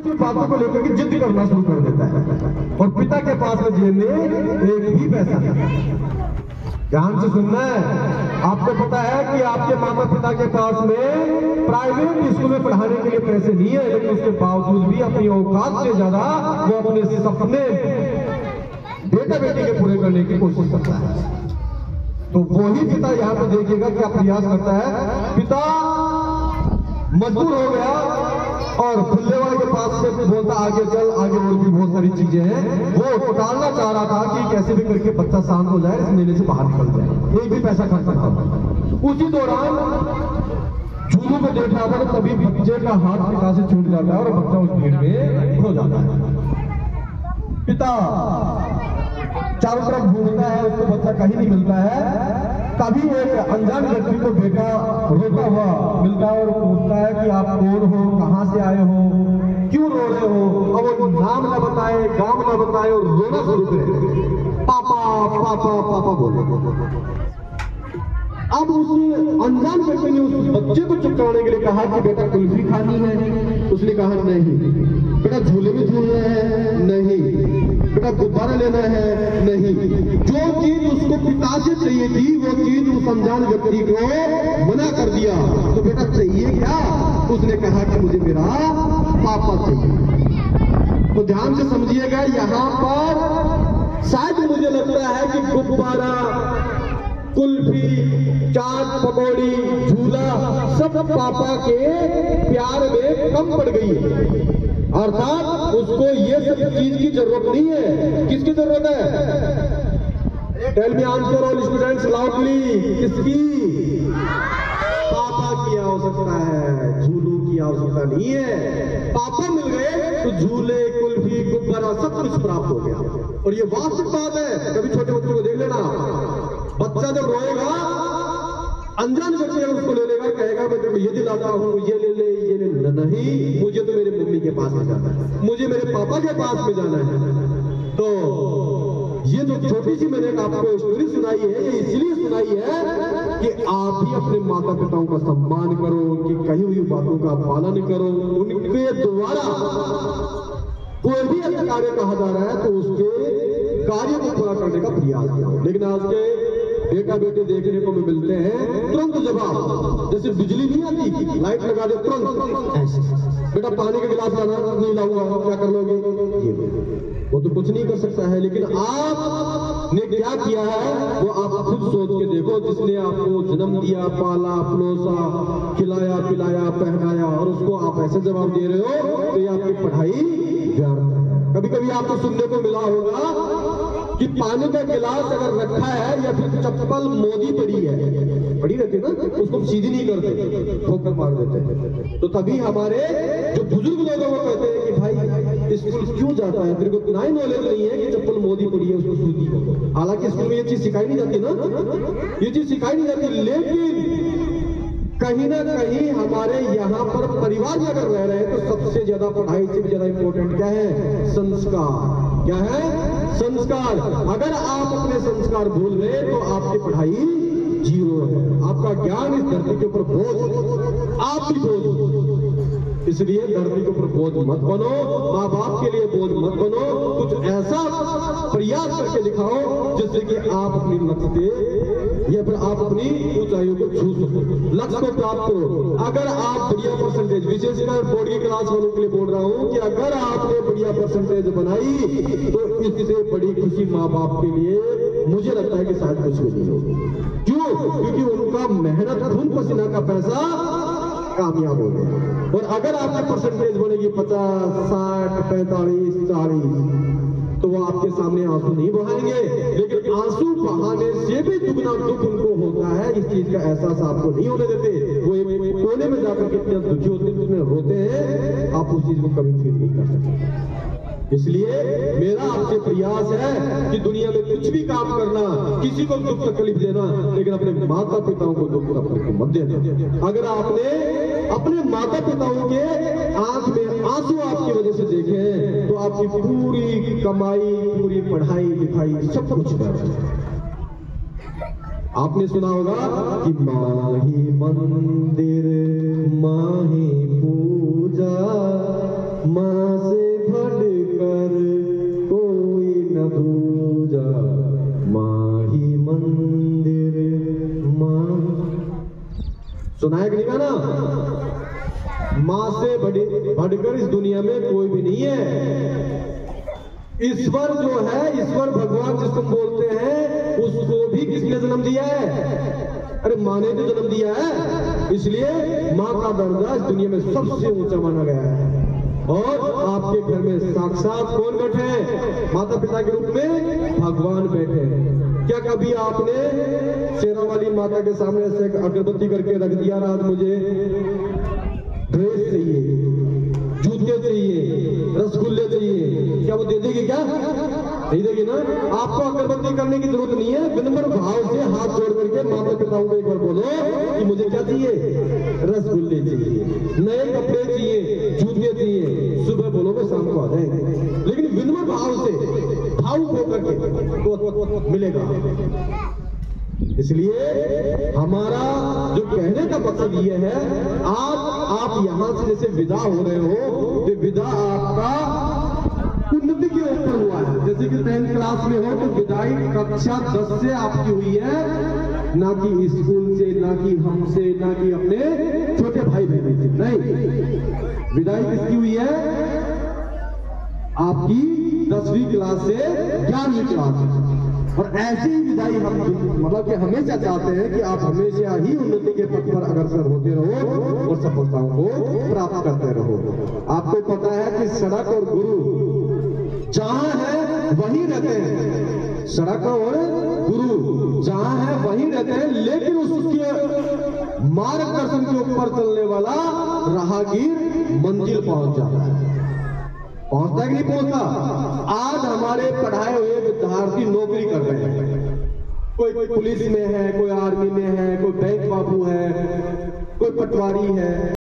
की बातों को लेकर के जिद करना शुरू कर देता है। और पिता के पास में जेब में एक भी पैसा नहीं ध्यान से सुनना है। आपको पता है कि आपके माता पिता के पास में प्राइवेट स्कूल में पढ़ाने के लिए पैसे नहीं है, लेकिन उसके बावजूद भी अपनी औकात से ज़्यादा वो अपने सपने बेटा बेटी के पूरे करने की कोशिश करता है। तो वही पिता यहाँ पर देखिएगा क्या प्रयास करता है। पिता मजबूर हो गया। और फुल्लेवाल के पास से भी बोलता, आगे चल, आगे और भी बहुत सारी चीज़ें हैं। वो टालना चाह रहा था कि कैसे भी करके बच्चा शांत हो जाए, इस मेले से बाहर निकल जाए। एक भी पैसा खर्च करता उसी दौरान झूलों में देख रहा था तभी बच्चे का हाथ पिता से छूट जाता है और बच्चा उस भीड़ में खो जाता है। पिता, चारों तरफ़ घूमता है, उसको बच्चा कहीं नहीं मिलता है। तभी एक अनजान व्यक्ति को बेटा रोता हुआ मिलता है और आप कौन हो, कहाँ से आए हो, क्यों रो रहे हो? अब वो नाम न बताए, गाँव न बताए और रोना शुरू करे पापा पापा पापा बोले अब उस अनजान व्यक्ति ने उस बच्चे को चुप कराने के लिए कहा कि बेटा कुल्फी खानी है। उसने कहा, नहीं, बेटा झूले में झूलना है। नहीं बेटा गुब्बारा लेना है? नहीं। जो चीज़ उसको पिता से चाहिए थी, वो चीज़ उस अनजान व्यक्ति को मना कर दिया। तो बेटा, चाहिए क्या? उसने कहा कि मुझे मेरा पापा चाहिए। तो ध्यान से समझिएगा, यहाँ पर शायद मुझे लगता है कि गुब्बारा, कुल्फी, चाट, पकौड़ी, झूला, सब पापा के प्यार में कम पड़ गई है। अर्थात उसको ये सब चीज़ की ज़रूरत नहीं है। किसकी ज़रूरत है? Tell me answer all students loudly किसकी? पापा की आवश्यकता है, झूलू की आवश्यकता नहीं है। पापा मिल गए तो झूले, कुल्फी, गुब्बारा सब कुछ प्राप्त हो गया। और ये वास्तविक बात है, कभी छोटे बच्चों को देख लेना। बच्चा जब रोएगा, अनजान व्यक्ति उसको ले लेगा कहेगा मैं तेरे को ये दिलाता हूँ, ये ले ले, ये ले ले। नहीं, मुझे तो मेरे मम्मी के पास में जाना है। मुझे मेरे पापा के पास में जाना है। तो ये जो छोटी सी मैंने आपको स्टोरी सुनाई है, ये इसलिए सुनाई है कि आप भी अपने माता पिताओं का सम्मान करो उनकी कही हुई बातों का पालन करो, उनके द्वारा कोई भी ऐसा कार्य कहा जा रहा है तो उसके कार्य को पूरा करने का प्रयास करो। लेकिन आज के बेटा बेटे देखने को मिलते हैं। तुरंत जवाब। जैसे बिजली नहीं आती लाइट लगा दे तुरंत। बेटा पानी का गिलास लाना नहीं लाऊँगा क्या कर लोगे? वो तो कुछ नहीं कर सकता है लेकिन आपने क्या किया है? वो आप खुद सोच के देखो जिसने आपको जन्म दिया पाला पलोसा खिलाया पिलाया पहनाया और उसको आप ऐसे जवाब दे रहे हो तो ये आपकी पढ़ाई व्यर्थ कभी कभी आपको सुनने को मिला होगा कि पानी का गिलास अगर रखा है या फिर चप्पल मोदी पड़ी है, पड़ी रहती है ना, उसको सीधी नहीं करते, ठोकर मार देते तो तभी हमारे जो बुज़ुर्ग लोग हैं, वो कहते हैं कि भाई स्कूल क्यों जाता है? तेरे को इतना ही नॉलेज नहीं है कि चप्पल मोदी पड़ी है, उसको करो। हालाँकि स्कूल में ये चीज़ सिखाई नहीं जाती ना। ये चीज़ सिखाई नहीं जाती, लेकिन कहीं ना कहीं हमारे यहाँ पर परिवार में अगर रह रहे हैं तो सबसे ज़्यादा पढ़ाई से ज़्यादा इंपॉर्टेंट क्या है? संस्कार। क्या है? संस्कार। अगर आप अपने संस्कार भूल गए तो आपकी पढ़ाई ज़ीरो है। आपका ज्ञान इस धरती के ऊपर बोझ आप भी बोझ इसलिए धरती के ऊपर बोझ मत बनो। माँ बाप के लिए बोझ मत बनो। कुछ ऐसा प्रयास करके दिखाओ, जिससे कि आप अपनी लक्ष्य या फिर आप अपनी ऊंचाइयों को छू सको। लक्ष्य को प्राप्त करो। अगर आप बढ़िया परसेंटेज विशेषकर बोर्ड की क्लास वालों के लिए बोल रहा हूँ कि अगर आपने बढ़िया परसेंटेज बनाई तो इससे माँ बाप के लिए मुझे लगता है कि शायद कुछ भी नहीं होगी। क्यों? क्योंकि उनका मेहनत खून पसीना का पैसा कामयाब हो गया। और अगर आपकी परसेंटेज बनेगी पचास, साठ, पैंतालीस, चालीस तो वो आपके सामने आँसू नहीं बहाएँगे। लेकिन आँसू बहाने से भी दुगना दुख उनको होता है। इस चीज़ का एहसास आपको नहीं होने देते। वो एक कोने में जाकर के इतने दुखी होते हैं रोते हैं, आप उस चीज़ को कभी फील नहीं कर सकते। इसलिए मेरा आपसे प्रयास है कि दुनिया में कुछ भी काम करना, किसी को दुख तकलीफ़ देना, लेकिन अपने माता पिताओं को दुख तकलीफ़ मत देना। अगर आपने अपने माता पिताओं के आँख में आँसू आपकी वजह से देखे तो आपकी पूरी कमाई, पूरी पढ़ाई, लिखाई सब कुछ आपने सुना होगा कि माही मंदिर माही सुना है कि नहीं गाना माँ से बढ़कर इस दुनिया में कोई भी नहीं है। ईश्वर जो है, ईश्वर भगवान जिसको बोलते हैं, उसको भी किसने जन्म दिया है? अरे माँ ने तो जन्म दिया है। इसलिए माँ का दर्जा इस दुनिया में सबसे ऊँचा माना गया है। और आपके घर में साक्षात कौन बैठे हैं? माता पिता के रूप में भगवान बैठे हैं। क्या कभी आपने शेरा वाली माता के सामने ऐसे अगरबत्ती करके रख दिया रात मुझे? ड्रेस चाहिए, जूते चाहिए, रसगुल्ले चाहिए। क्या वो दे देगी क्या? नहीं देगी ना? आपको अगरबत्ती करने की ज़रूरत नहीं है। विनम्र भाव से हाथ जोड़ करके माता पिताओं को एक बार बोलो कि मुझे क्या चाहिए? रसगुल्ले चाहिए। नए कपड़े चाहिए जूते चाहिए सुबह आ जाएँगे लेकिन विनम्र भाव से भावुक होकर के तो मिलेगा। इसलिए हमारा जो कहने का मकसद ये है आज आप यहाँ से जैसे विदा हो रहे हो तो विदा आपका उन्नति के ऊपर हुआ है। जैसे कि टेंथ क्लास में हो तो विदाई कक्षा दस से आपकी हुई है, ना कि स्कूल से, ना कि हमसे, ना कि अपने छोटे भाई बहनों से। नहीं, विदाई किसकी हुई है? आपकी दसवीं क्लास से ग्यारहवीं क्लास। और ऐसी विदाई हम मतलब कि हमेशा चाहते हैं कि आप हमेशा ही उन्नति के पथ पर अग्रसर होते रहो और सफलताओं को प्राप्त करते रहो। आपको पता है कि सड़क और गुरु जहाँ है, वहीं रहते हैं। सड़क और गुरु जहाँ है, वहीं रहते हैं, लेकिन उसके मार्गदर्शन के ऊपर चलने वाला राहगीर मंजिल पहुँच जाता है। पहुँचता कि नहीं पहुँचता। आज हमारे पढ़ाए हुए विद्यार्थी नौकरी कर रहे हैं। कोई पुलिस में है, कोई आर्मी में है, कोई बैंक बाबू है, कोई पटवारी है।